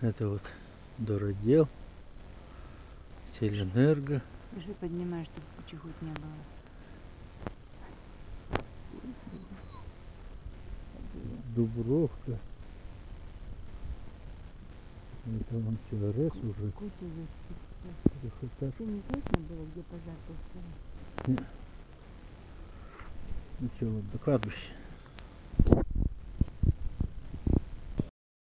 Это вот Дородел, Сельэнерго. Уже поднимаешь, чтобы кучи хоть не было. Дубровка. Это вон ЧРС уже. Куча есть. Что не слышно было, где пожар был? Ну что, вот до кладбища.